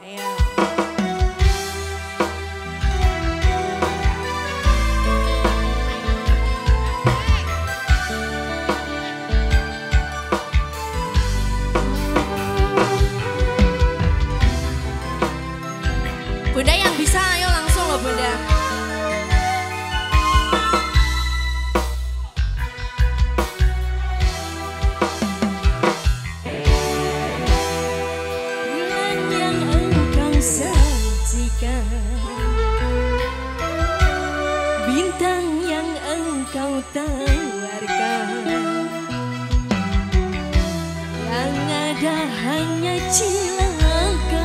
Yeah. bintang yang engkau tawarkan. Yang ada hanya cilaka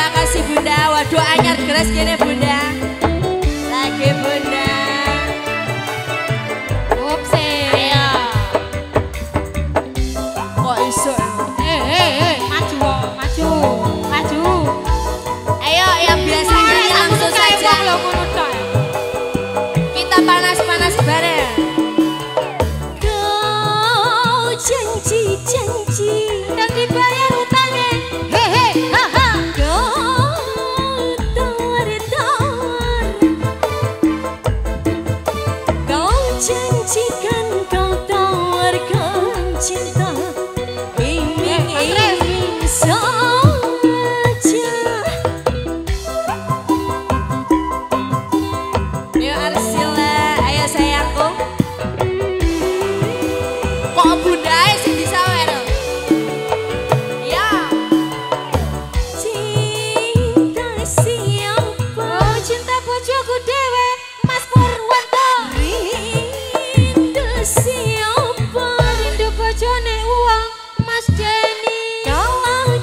Terima kasih Bunda. waduh anyar keras gini Bunda.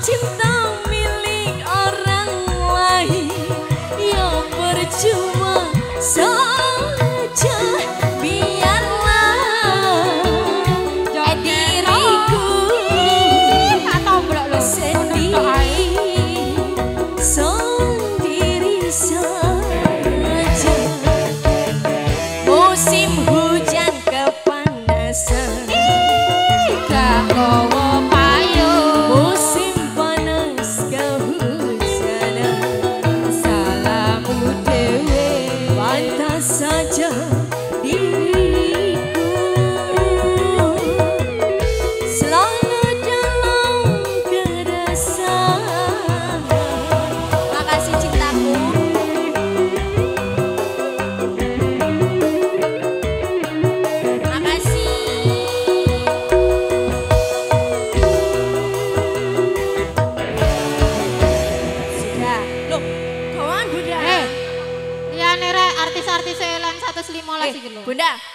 Тинда.